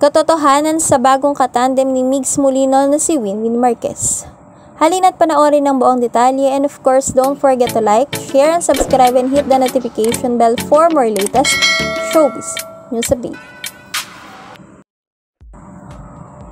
Katotohanan sa bagong katandem ni Migs Molino na si Winwin Marquez. Halina't panoorin ng buong detalye and of course don't forget to like, share, and subscribe and hit the notification bell for more latest showbiz news update.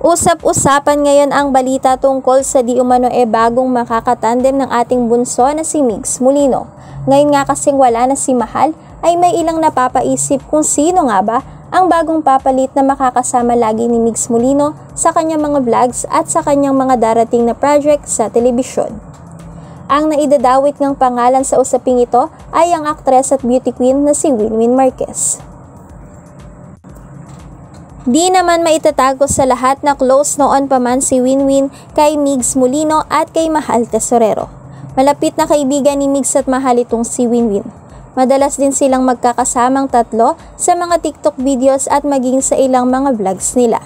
Usap-usapan ngayon ang balita tungkol sa di umano e bagong makakatandem ng ating bunso na si Migs Molino. Ngayon nga kasing wala na si Mahal ay may ilang napapaisip kung sino nga ba ang bagong papalit na makakasama lagi ni Migs Molino sa kanyang mga vlogs at sa kanyang mga darating na project sa telebisyon. Ang naidadawit ng pangalan sa usaping ito ay ang aktres at beauty queen na si Winwin Marquez. Di naman maitatago sa lahat na close noon pa man si Winwin kay Migs Molino at kay Mahal Tesorero. Malapit na kaibigan ni Migs at Mahal itong si Winwin. Madalas din silang magkakasamang tatlo sa mga TikTok videos at maging sa ilang mga vlogs nila.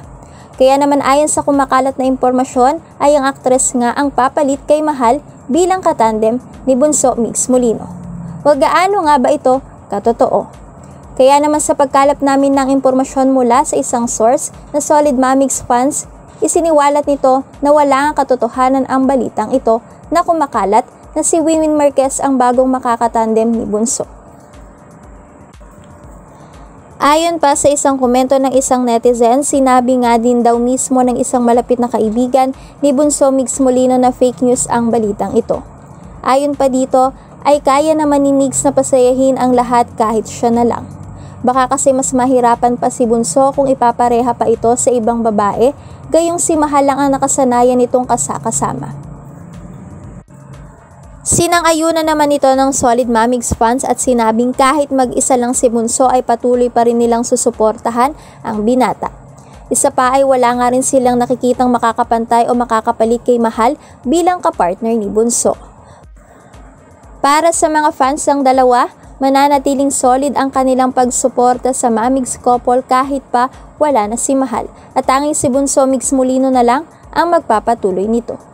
Kaya naman ayon sa kumakalat na impormasyon ay ang aktres nga ang papalit kay Mahal bilang katandem ni Bunso Mix Molino. Huwag gaano nga ba ito katotoo? Kaya naman sa pagkalap namin ng impormasyon mula sa isang source na Solid Mamix fans, isiniwalat nito na wala ang katotohanan ang balitang ito na kumakalat na si Winwin Marquez ang bagong makakatandem ni Bunso. Ayon pa sa isang komento ng isang netizen, sinabi nga din daw mismo ng isang malapit na kaibigan ni Bunso Mix Molino na fake news ang balitang ito. Ayon pa dito, ay kaya naman ni Mix na pasayahin ang lahat kahit siya na lang. Baka kasi mas mahirapan pa si Bunso kung ipapareha pa ito sa ibang babae, gayong si Mahal lang ang nakasanayan nitong kasakasama. Sinang-ayunan naman ito ng Solid Mamigs fans at sinabing kahit mag-isa lang si Bunso ay patuloy pa rin nilang susuportahan ang binata. Isa pa ay wala nga rin silang nakikitang makakapantay o makakapalit kay Mahal bilang kapartner ni Bunso. Para sa mga fans ng dalawa, mananatiling solid ang kanilang pagsuporta sa Mamigs couple kahit pa wala na si Mahal at tanging si Bunso Mix Molino na lang ang magpapatuloy nito.